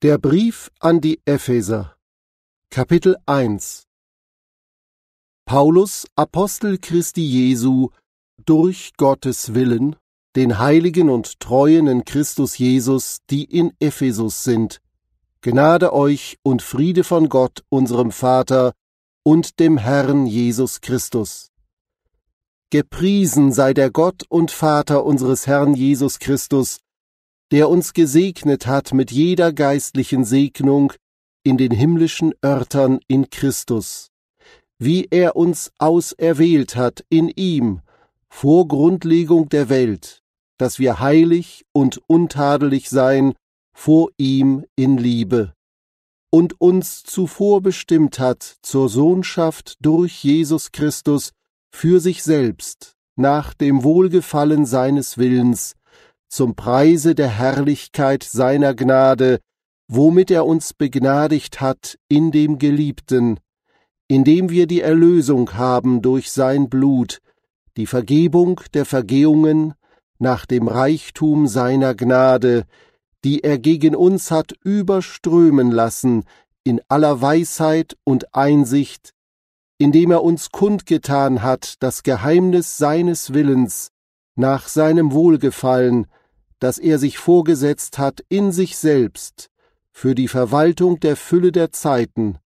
Der Brief an die Epheser Kapitel 1 Paulus, Apostel Christi Jesu, durch Gottes Willen, den Heiligen und Treuen in Christus Jesus, die in Ephesus sind, Gnade euch und Friede von Gott, unserem Vater und dem Herrn Jesus Christus. Gepriesen sei der Gott und Vater unseres Herrn Jesus Christus, der uns gesegnet hat mit jeder geistlichen Segnung in den himmlischen Örtern in Christus, wie er uns auserwählt hat in ihm vor Grundlegung der Welt, dass wir heilig und untadelig sein vor ihm in Liebe, und uns zuvor bestimmt hat zur Sohnschaft durch Jesus Christus für sich selbst, nach dem Wohlgefallen seines Willens, zum Preise der Herrlichkeit seiner Gnade, womit er uns begnadigt hat in dem Geliebten, indem wir die Erlösung haben durch sein Blut, die Vergebung der Vergehungen nach dem Reichtum seiner Gnade, die er gegen uns hat überströmen lassen in aller Weisheit und Einsicht, indem er uns kundgetan hat das Geheimnis seines Willens nach seinem Wohlgefallen, das er sich vorgesetzt hat in sich selbst, für die Verwaltung der Fülle der Zeiten,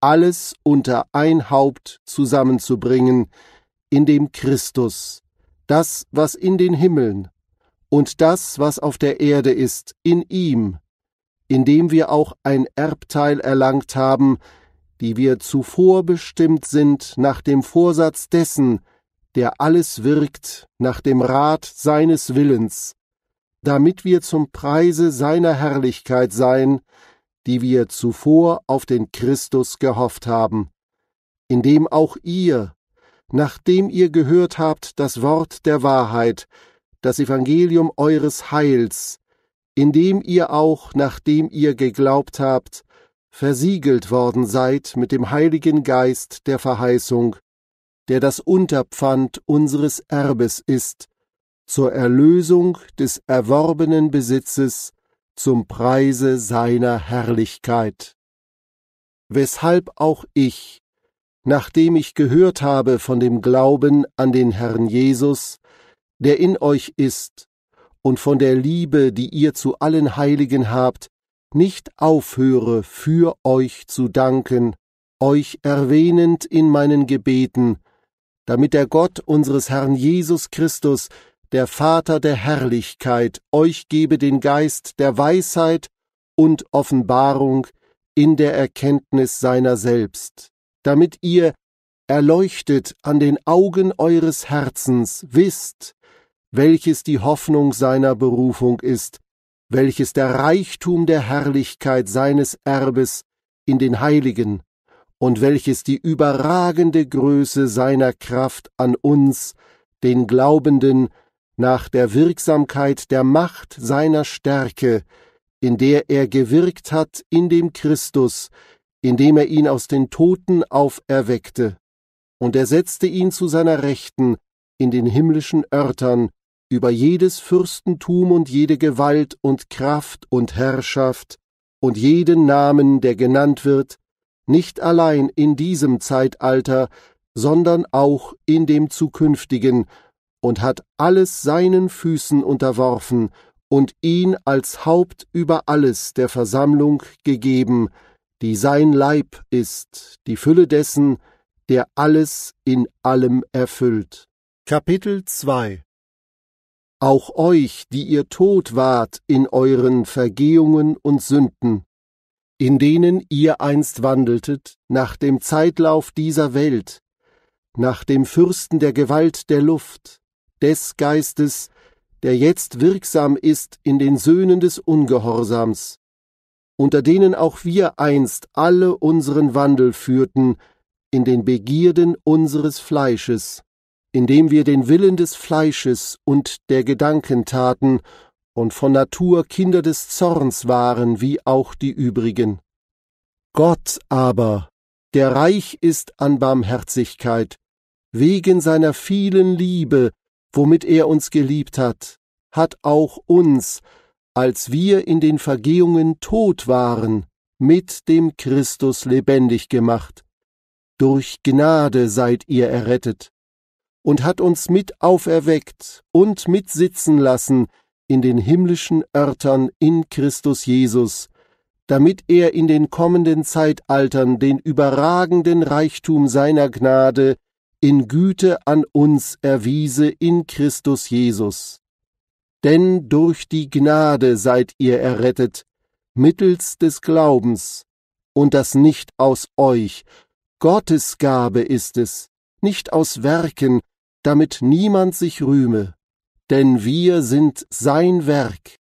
alles unter ein Haupt zusammenzubringen, in dem Christus, das, was in den Himmeln, und das, was auf der Erde ist, in ihm, in dem wir auch ein Erbteil erlangt haben, die wir zuvor bestimmt sind nach dem Vorsatz dessen, der alles wirkt nach dem Rat seines Willens, damit wir zum Preise seiner Herrlichkeit seien, die wir zuvor auf den Christus gehofft haben, indem auch ihr, nachdem ihr gehört habt das Wort der Wahrheit, das Evangelium eures Heils, indem ihr auch, nachdem ihr geglaubt habt, versiegelt worden seid mit dem Heiligen Geist der Verheißung, der das Unterpfand unseres Erbes ist, zur Erlösung des erworbenen Besitzes zum Preise seiner Herrlichkeit. Weshalb auch ich, nachdem ich gehört habe von dem Glauben an den Herrn Jesus, der in euch ist, und von der Liebe, die ihr zu allen Heiligen habt, nicht aufhöre, für euch zu danken, euch erwähnend in meinen Gebeten, damit der Gott unseres Herrn Jesus Christus, der Vater der Herrlichkeit, euch gebe den Geist der Weisheit und Offenbarung in der Erkenntnis seiner selbst, damit ihr, erleuchtet an den Augen eures Herzens, wisst, welches die Hoffnung seiner Berufung ist, welches der Reichtum der Herrlichkeit seines Erbes in den Heiligen, und welches die überragende Größe seiner Kraft an uns, den Glaubenden, nach der Wirksamkeit der Macht seiner Stärke, in der er gewirkt hat in dem Christus, indem er ihn aus den Toten auferweckte, und er setzte ihn zu seiner Rechten in den himmlischen Örtern, über jedes Fürstentum und jede Gewalt und Kraft und Herrschaft und jeden Namen, der genannt wird, nicht allein in diesem Zeitalter, sondern auch in dem zukünftigen, und hat alles seinen Füßen unterworfen und ihn als Haupt über alles der Versammlung gegeben, die sein Leib ist, die Fülle dessen, der alles in allem erfüllt. Kapitel 2 Auch euch, die ihr tot wart in euren Vergehungen und Sünden, in denen ihr einst wandeltet, nach dem Zeitlauf dieser Welt, nach dem Fürsten der Gewalt der Luft, des Geistes, der jetzt wirksam ist in den Söhnen des Ungehorsams, unter denen auch wir einst alle unseren Wandel führten in den Begierden unseres Fleisches, indem wir den Willen des Fleisches und der Gedanken taten und von Natur Kinder des Zorns waren wie auch die übrigen. Gott aber, der reich ist an Barmherzigkeit, wegen seiner vielen Liebe, womit er uns geliebt hat, hat auch uns, als wir in den Vergehungen tot waren, mit dem Christus lebendig gemacht. Durch Gnade seid ihr errettet und hat uns mit auferweckt und mitsitzen lassen in den himmlischen Örtern in Christus Jesus, damit er in den kommenden Zeitaltern den überragenden Reichtum seiner Gnade in Güte an uns erwiese in Christus Jesus. Denn durch die Gnade seid ihr errettet, mittels des Glaubens, und das nicht aus euch, Gottes Gabe ist es, nicht aus Werken, damit niemand sich rühme, denn wir sind sein Werk,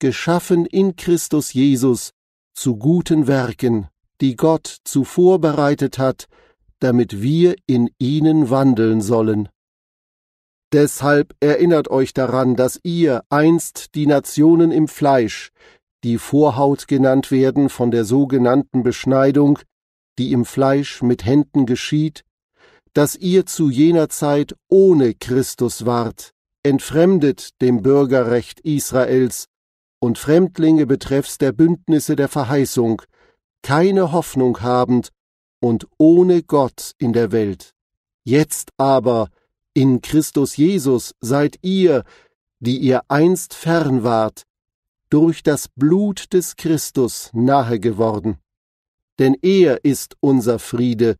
geschaffen in Christus Jesus zu guten Werken, die Gott zuvor bereitet hat, damit wir in ihnen wandeln sollen. Deshalb erinnert euch daran, dass ihr einst die Nationen im Fleisch, die Vorhaut genannt werden von der sogenannten Beschneidung, die im Fleisch mit Händen geschieht, dass ihr zu jener Zeit ohne Christus wart, entfremdet dem Bürgerrecht Israels und Fremdlinge betreffs der Bündnisse der Verheißung, keine Hoffnung habend und ohne Gott in der Welt. Jetzt aber in Christus Jesus seid ihr, die ihr einst fern wart, durch das Blut des Christus nahe geworden. Denn er ist unser Friede,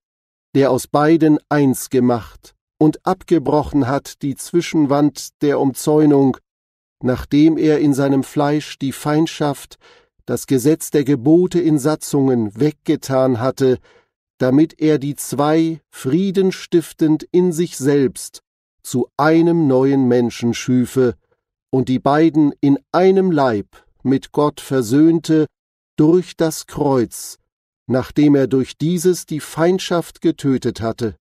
der aus beiden eins gemacht und abgebrochen hat die Zwischenwand der Umzäunung, nachdem er in seinem Fleisch die Feindschaft, das Gesetz der Gebote in Satzungen weggetan hatte, damit er die zwei friedenstiftend in sich selbst zu einem neuen Menschen schüfe und die beiden in einem Leib mit Gott versöhnte durch das Kreuz, nachdem er durch dieses die Feindschaft getötet hatte.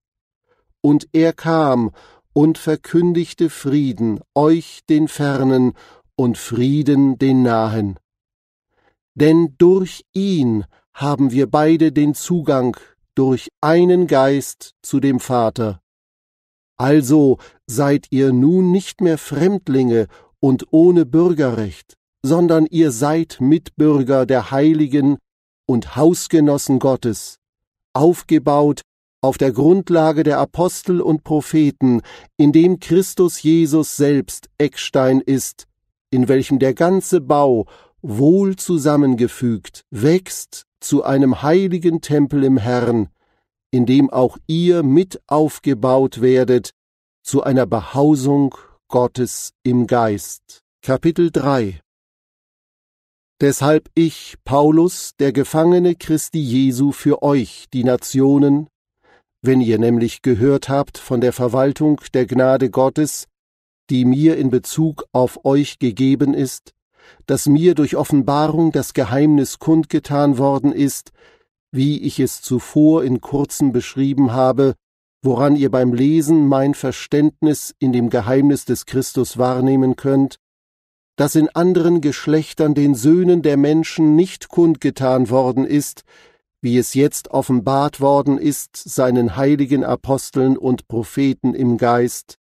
Und er kam und verkündigte Frieden euch den Fernen und Frieden den Nahen. Denn durch ihn haben wir beide den Zugang durch einen Geist zu dem Vater. Also seid ihr nun nicht mehr Fremdlinge und ohne Bürgerrecht, sondern ihr seid Mitbürger der Heiligen und Hausgenossen Gottes, aufgebaut auf der Grundlage der Apostel und Propheten, in dem Christus Jesus selbst Eckstein ist, in welchem der ganze Bau wohl zusammengefügt wächst zu einem heiligen Tempel im Herrn, in dem auch ihr mit aufgebaut werdet zu einer Behausung Gottes im Geist. Kapitel 3 Deshalb ich, Paulus, der Gefangene Christi Jesu für euch, die Nationen, wenn ihr nämlich gehört habt von der Verwaltung der Gnade Gottes, die mir in Bezug auf euch gegeben ist, dass mir durch Offenbarung das Geheimnis kundgetan worden ist, wie ich es zuvor in kurzem beschrieben habe, woran ihr beim Lesen mein Verständnis in dem Geheimnis des Christus wahrnehmen könnt, dass in anderen Geschlechtern den Söhnen der Menschen nicht kundgetan worden ist, wie es jetzt offenbart worden ist seinen heiligen Aposteln und Propheten im Geist,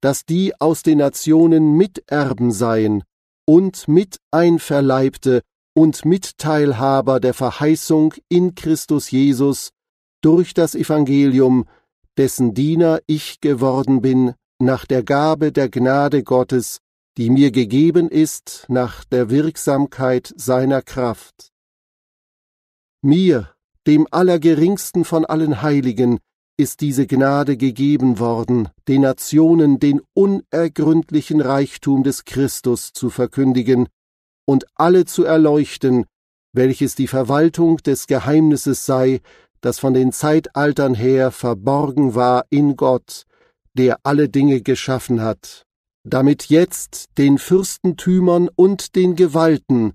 dass die aus den Nationen Miterben seien und Miteinverleibte und Mitteilhaber der Verheißung in Christus Jesus durch das Evangelium, dessen Diener ich geworden bin, nach der Gabe der Gnade Gottes, die mir gegeben ist nach der Wirksamkeit seiner Kraft. Mir, dem Allergeringsten von allen Heiligen, ist diese Gnade gegeben worden, den Nationen den unergründlichen Reichtum des Christus zu verkündigen und alle zu erleuchten, welches die Verwaltung des Geheimnisses sei, das von den Zeitaltern her verborgen war in Gott, der alle Dinge geschaffen hat damit jetzt den Fürstentümern und den Gewalten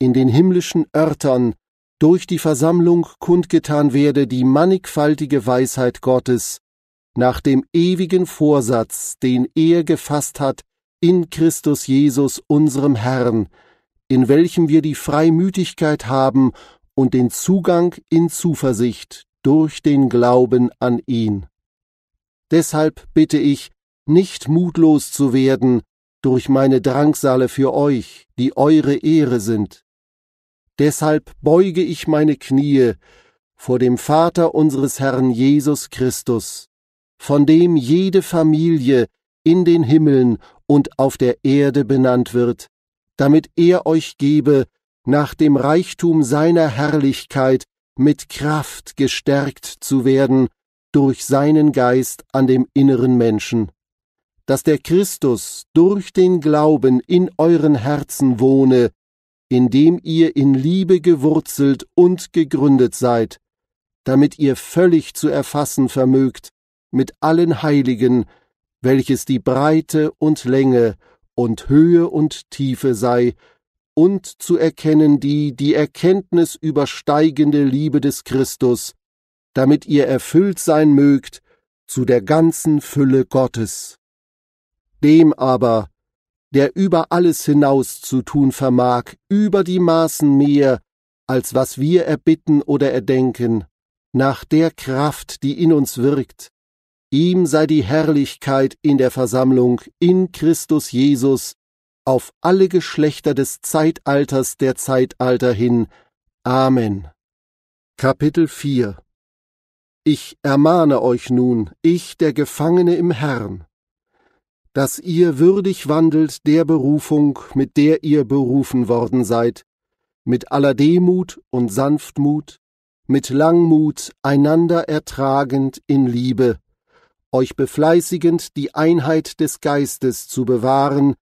in den himmlischen Örtern durch die Versammlung kundgetan werde die mannigfaltige Weisheit Gottes, nach dem ewigen Vorsatz, den er gefasst hat in Christus Jesus unserem Herrn, in welchem wir die Freimütigkeit haben und den Zugang in Zuversicht durch den Glauben an ihn. Deshalb bitte ich, nicht mutlos zu werden, durch meine Drangsale für euch, die eure Ehre sind. Deshalb beuge ich meine Knie vor dem Vater unseres Herrn Jesus Christus, von dem jede Familie in den Himmeln und auf der Erde benannt wird, damit er euch gebe, nach dem Reichtum seiner Herrlichkeit mit Kraft gestärkt zu werden durch seinen Geist an dem inneren Menschen, dass der Christus durch den Glauben in euren Herzen wohne, indem ihr in Liebe gewurzelt und gegründet seid, damit ihr völlig zu erfassen vermögt mit allen Heiligen, welches die Breite und Länge und Höhe und Tiefe sei, und zu erkennen die die Erkenntnis übersteigende Liebe des Christus, damit ihr erfüllt sein mögt zu der ganzen Fülle Gottes. Dem aber, der über alles hinaus zu tun vermag, über die Maßen mehr, als was wir erbitten oder erdenken, nach der Kraft, die in uns wirkt, ihm sei die Herrlichkeit in der Versammlung in Christus Jesus auf alle Geschlechter des Zeitalters der Zeitalter hin. Amen. Kapitel 4 Ich ermahne euch nun, ich der Gefangene im Herrn, dass ihr würdig wandelt der Berufung, mit der ihr berufen worden seid, mit aller Demut und Sanftmut, mit Langmut einander ertragend in Liebe, euch befleißigend die Einheit des Geistes zu bewahren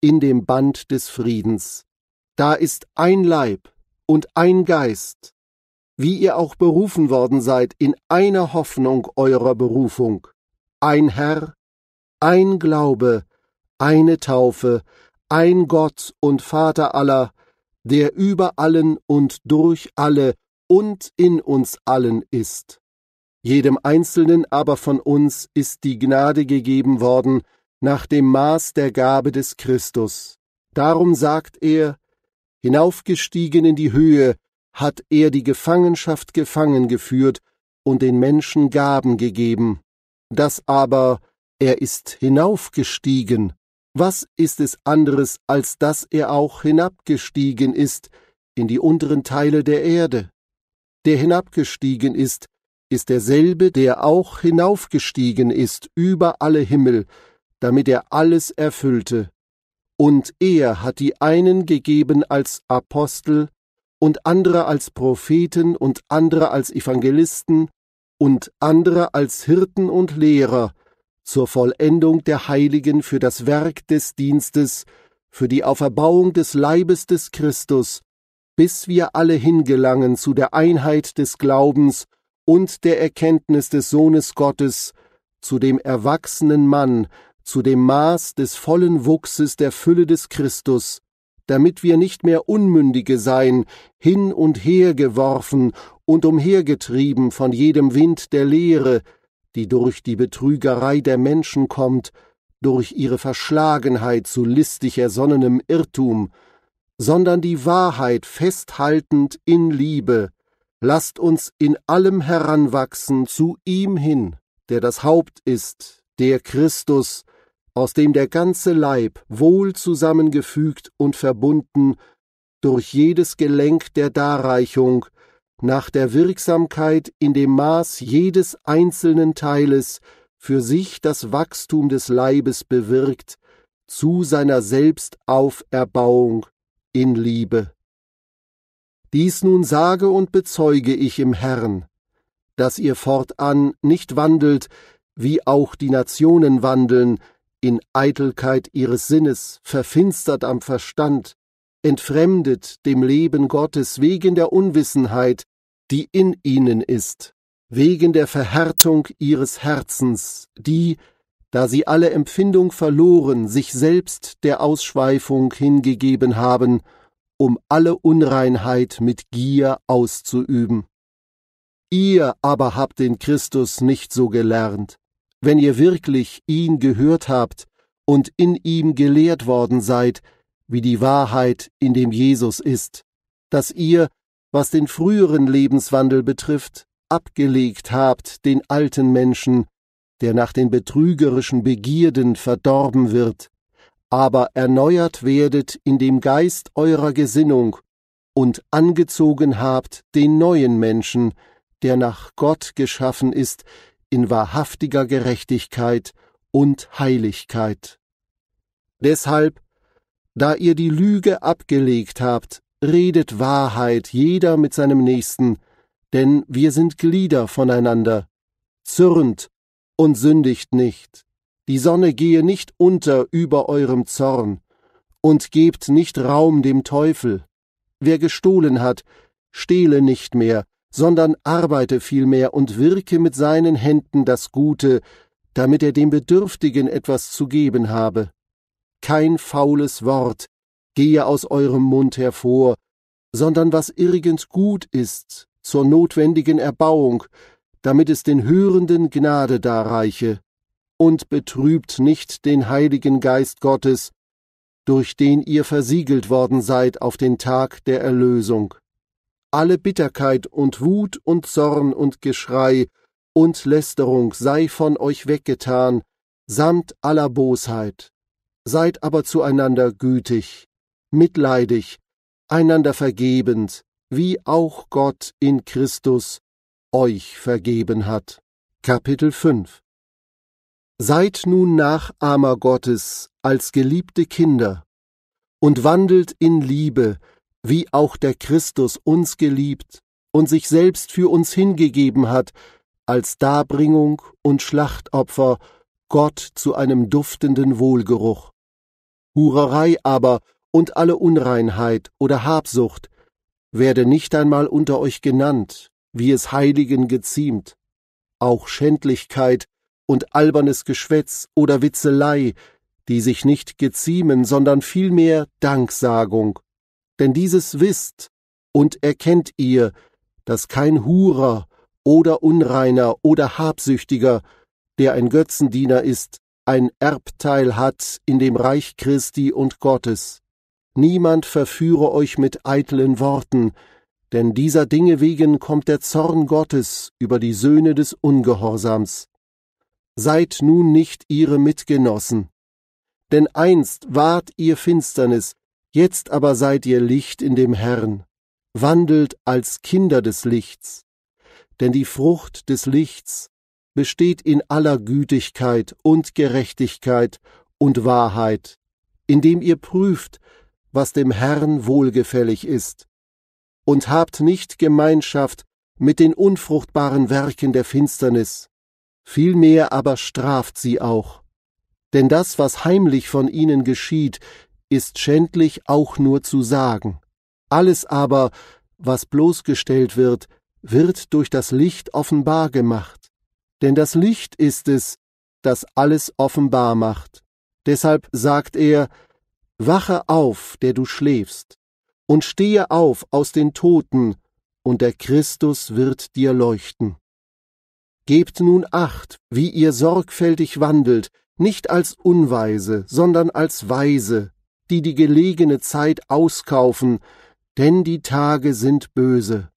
in dem Band des Friedens. Da ist ein Leib und ein Geist, wie ihr auch berufen worden seid in einer Hoffnung eurer Berufung, ein Herr, ein Glaube, eine Taufe, ein Gott und Vater aller, der über allen und durch alle und in uns allen ist. Jedem Einzelnen aber von uns ist die Gnade gegeben worden, nach dem Maß der Gabe des Christus. Darum sagt er, hinaufgestiegen in die Höhe, hat er die Gefangenschaft gefangen geführt und den Menschen Gaben gegeben. Das aber, er ist hinaufgestiegen. Was ist es anderes, als dass er auch hinabgestiegen ist in die unteren Teile der Erde? Der hinabgestiegen ist, ist derselbe, der auch hinaufgestiegen ist über alle Himmel, damit er alles erfüllte. Und er hat die einen gegeben als Apostel, und andere als Propheten und andere als Evangelisten und andere als Hirten und Lehrer, zur Vollendung der Heiligen für das Werk des Dienstes, für die Auferbauung des Leibes des Christus, bis wir alle hingelangen zu der Einheit des Glaubens und der Erkenntnis des Sohnes Gottes, zu dem erwachsenen Mann, zu dem Maß des vollen Wuchses der Fülle des Christus, damit wir nicht mehr Unmündige seien, hin und her geworfen und umhergetrieben von jedem Wind der Lehre, die durch die Betrügerei der Menschen kommt, durch ihre Verschlagenheit zu listig ersonnenem Irrtum, sondern die Wahrheit festhaltend in Liebe, lasst uns in allem heranwachsen zu ihm hin, der das Haupt ist, der Christus, aus dem der ganze Leib wohl zusammengefügt und verbunden durch jedes Gelenk der Darreichung nach der Wirksamkeit in dem Maß jedes einzelnen Teiles für sich das Wachstum des Leibes bewirkt, zu seiner Selbstauferbauung in Liebe. Dies nun sage und bezeuge ich im Herrn, dass ihr fortan nicht wandelt, wie auch die Nationen wandeln, in Eitelkeit ihres Sinnes, verfinstert am Verstand, entfremdet dem Leben Gottes wegen der Unwissenheit, die in ihnen ist, wegen der Verhärtung ihres Herzens, die, da sie alle Empfindung verloren, sich selbst der Ausschweifung hingegeben haben, um alle Unreinheit mit Gier auszuüben. Ihr aber habt den Christus nicht so gelernt, wenn ihr wirklich ihn gehört habt und in ihm gelehrt worden seid, wie die Wahrheit in dem Jesus ist, dass ihr, was den früheren Lebenswandel betrifft, abgelegt habt den alten Menschen, der nach den betrügerischen Begierden verdorben wird, aber erneuert werdet in dem Geist eurer Gesinnung und angezogen habt den neuen Menschen, der nach Gott geschaffen ist, in wahrhaftiger Gerechtigkeit und Heiligkeit. Deshalb, da ihr die Lüge abgelegt habt, redet Wahrheit jeder mit seinem Nächsten, denn wir sind Glieder voneinander. Zürnt und sündigt nicht. Die Sonne gehe nicht unter über eurem Zorn, und gebt nicht Raum dem Teufel. Wer gestohlen hat, stehle nicht mehr, sondern arbeite vielmehr und wirke mit seinen Händen das Gute, damit er dem Bedürftigen etwas zu geben habe. Kein faules Wort gehe aus eurem Mund hervor, sondern was irgend gut ist, zur notwendigen Erbauung, damit es den Hörenden Gnade darreiche, und betrübt nicht den Heiligen Geist Gottes, durch den ihr versiegelt worden seid auf den Tag der Erlösung. Alle Bitterkeit und Wut und Zorn und Geschrei und Lästerung sei von euch weggetan, samt aller Bosheit. Seid aber zueinander gütig, mitleidig, einander vergebend, wie auch Gott in Christus euch vergeben hat. Kapitel 5 Seid nun Nachahmer Gottes als geliebte Kinder und wandelt in Liebe, wie auch der Christus uns geliebt und sich selbst für uns hingegeben hat, als Darbringung und Schlachtopfer Gott zu einem duftenden Wohlgeruch. Hurerei aber und alle Unreinheit oder Habsucht werde nicht einmal unter euch genannt, wie es Heiligen geziemt. Auch Schändlichkeit und albernes Geschwätz oder Witzelei, die sich nicht geziemen, sondern vielmehr Danksagung. Denn dieses wisst und erkennt ihr, dass kein Hurer oder Unreiner oder Habsüchtiger, der ein Götzendiener ist, ein Erbteil hat in dem Reich Christi und Gottes. Niemand verführe euch mit eitlen Worten, denn dieser Dinge wegen kommt der Zorn Gottes über die Söhne des Ungehorsams. Seid nun nicht ihre Mitgenossen. Denn einst wart ihr Finsternis, jetzt aber seid ihr Licht in dem Herrn. Wandelt als Kinder des Lichts. Denn die Frucht des Lichts besteht in aller Gütigkeit und Gerechtigkeit und Wahrheit, indem ihr prüft, was dem Herrn wohlgefällig ist und habt nicht Gemeinschaft mit den unfruchtbaren Werken der Finsternis, vielmehr aber straft sie auch. Denn das, was heimlich von ihnen geschieht, ist schändlich auch nur zu sagen. Alles aber, was bloßgestellt wird, wird durch das Licht offenbar gemacht. Denn das Licht ist es, das alles offenbar macht. Deshalb sagt er, Wache auf, der du schläfst, und stehe auf aus den Toten, und der Christus wird dir leuchten. Gebt nun acht, wie ihr sorgfältig wandelt, nicht als Unweise, sondern als Weise, die die gelegene Zeit auskaufen, denn die Tage sind böse.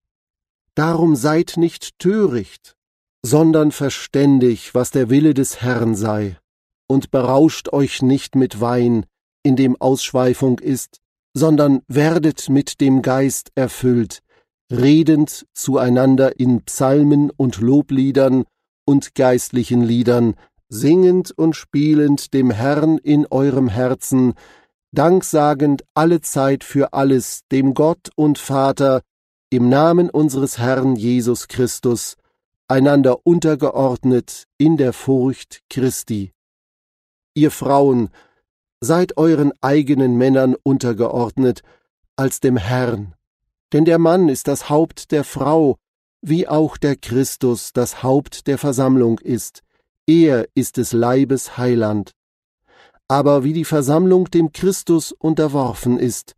Darum seid nicht töricht, sondern verständig, was der Wille des Herrn sei, und berauscht euch nicht mit Wein, in dem Ausschweifung ist, sondern werdet mit dem Geist erfüllt, redend zueinander in Psalmen und Lobliedern und geistlichen Liedern, singend und spielend dem Herrn in eurem Herzen, danksagend alle Zeit für alles dem Gott und Vater, im Namen unseres Herrn Jesus Christus, einander untergeordnet in der Furcht Christi. Ihr Frauen, seid euren eigenen Männern untergeordnet als dem Herrn. Denn der Mann ist das Haupt der Frau, wie auch der Christus das Haupt der Versammlung ist. Er ist des Leibes Heiland. Aber wie die Versammlung dem Christus unterworfen ist,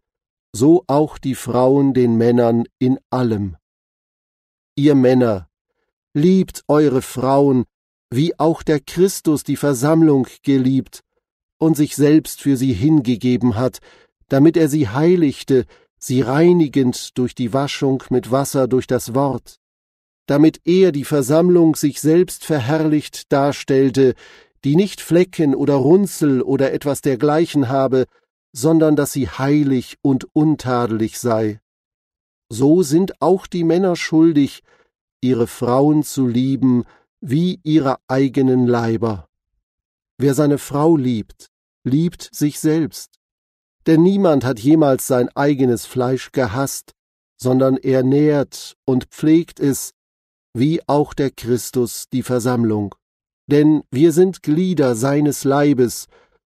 so auch die Frauen den Männern in allem. Ihr Männer, liebt eure Frauen, wie auch der Christus die Versammlung geliebt und sich selbst für sie hingegeben hat, damit er sie heiligte, sie reinigend durch die Waschung mit Wasser durch das Wort, damit er die Versammlung sich selbst verherrlicht darstellte, die nicht Flecken oder Runzel oder etwas dergleichen habe, sondern dass sie heilig und untadelig sei. So sind auch die Männer schuldig, ihre Frauen zu lieben wie ihre eigenen Leiber. Wer seine Frau liebt, liebt sich selbst. Denn niemand hat jemals sein eigenes Fleisch gehasst, sondern er nährt und pflegt es, wie auch der Christus die Versammlung. Denn wir sind Glieder seines Leibes,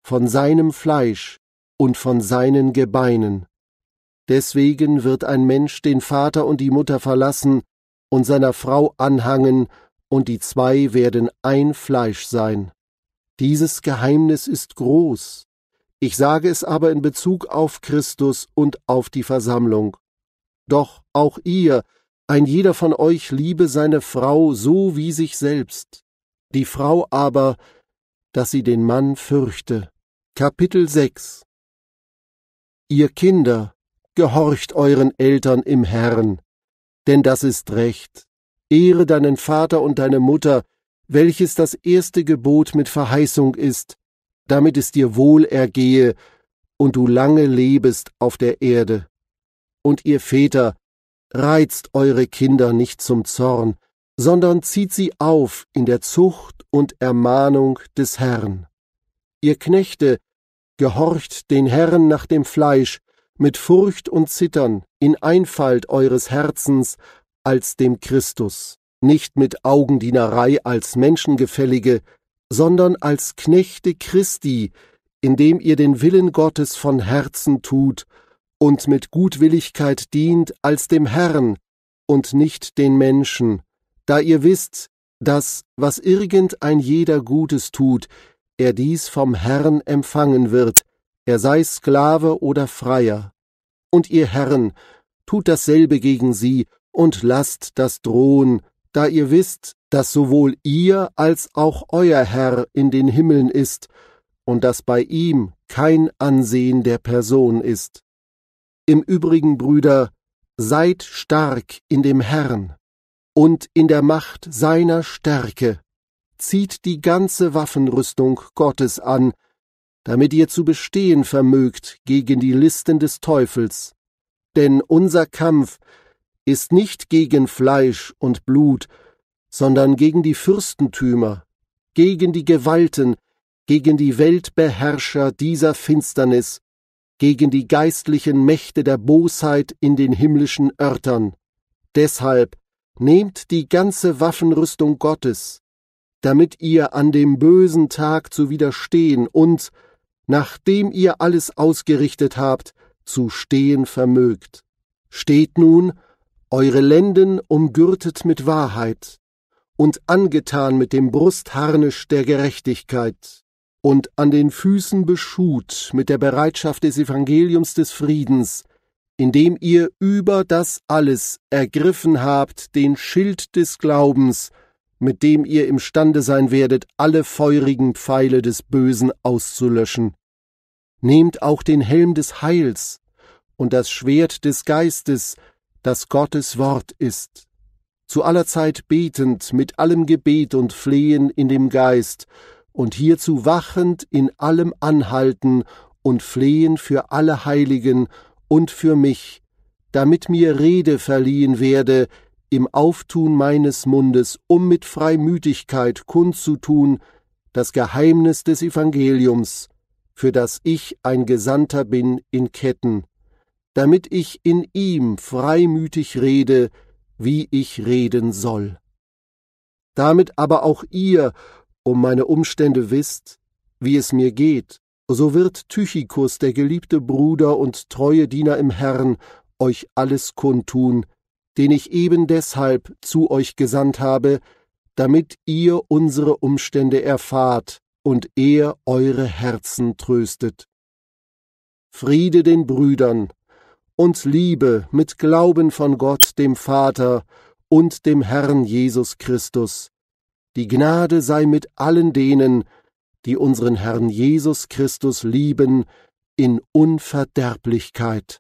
von seinem Fleisch und von seinen Gebeinen. Deswegen wird ein Mensch den Vater und die Mutter verlassen und seiner Frau anhangen, und die zwei werden ein Fleisch sein. Dieses Geheimnis ist groß. Ich sage es aber in Bezug auf Christus und auf die Versammlung. Doch auch ihr, ein jeder von euch liebe seine Frau so wie sich selbst. Die Frau aber, dass sie den Mann fürchte. Kapitel 6 Ihr Kinder, gehorcht euren Eltern im Herrn, denn das ist recht. Ehre deinen Vater und deine Mutter, welches das erste Gebot mit Verheißung ist, damit es dir wohl ergehe und du lange lebest auf der Erde. Und ihr Väter, reizt eure Kinder nicht zum Zorn, sondern zieht sie auf in der Zucht und Ermahnung des Herrn. Ihr Knechte, gehorcht den Herrn nach dem Fleisch, mit Furcht und Zittern, in Einfalt eures Herzens, als dem Christus, nicht mit Augendienerei als Menschengefällige, sondern als Knechte Christi, indem ihr den Willen Gottes von Herzen tut und mit Gutwilligkeit dient als dem Herrn und nicht den Menschen, da ihr wisst, dass, was irgend ein jeder Gutes tut, er dies vom Herrn empfangen wird, er sei Sklave oder Freier. Und ihr Herren, tut dasselbe gegen sie und lasst das drohen, da ihr wisst, dass sowohl ihr als auch euer Herr in den Himmeln ist und dass bei ihm kein Ansehen der Person ist. Im übrigen, Brüder, seid stark in dem Herrn und in der Macht seiner Stärke. Zieht die ganze Waffenrüstung Gottes an, damit ihr zu bestehen vermögt gegen die Listen des Teufels. Denn unser Kampf ist nicht gegen Fleisch und Blut, sondern gegen die Fürstentümer, gegen die Gewalten, gegen die Weltbeherrscher dieser Finsternis, gegen die geistlichen Mächte der Bosheit in den himmlischen Örtern. Deshalb nehmt die ganze Waffenrüstung Gottes, damit ihr an dem bösen Tag zu widerstehen und, nachdem ihr alles ausgerichtet habt, zu stehen vermögt. Steht nun eure Lenden umgürtet mit Wahrheit und angetan mit dem Brustharnisch der Gerechtigkeit und an den Füßen beschut mit der Bereitschaft des Evangeliums des Friedens, indem ihr über das alles ergriffen habt den Schild des Glaubens, mit dem ihr imstande sein werdet, alle feurigen Pfeile des Bösen auszulöschen. Nehmt auch den Helm des Heils und das Schwert des Geistes, das Gottes Wort ist, zu aller Zeit betend mit allem Gebet und Flehen in dem Geist, und hierzu wachend in allem Anhalten und Flehen für alle Heiligen und für mich, damit mir Rede verliehen werde im Auftun meines Mundes, um mit Freimütigkeit kundzutun das Geheimnis des Evangeliums, für das ich ein Gesandter bin in Ketten, damit ich in ihm freimütig rede, wie ich reden soll. Damit aber auch ihr um meine Umstände wisst, wie es mir geht, so wird Tychikus, der geliebte Bruder und treue Diener im Herrn, euch alles kundtun, den ich eben deshalb zu euch gesandt habe, damit ihr unsere Umstände erfahrt und er eure Herzen tröstet. Friede den Brüdern, und Liebe mit Glauben von Gott dem Vater und dem Herrn Jesus Christus. Die Gnade sei mit allen denen, die unseren Herrn Jesus Christus lieben, in Unverderblichkeit.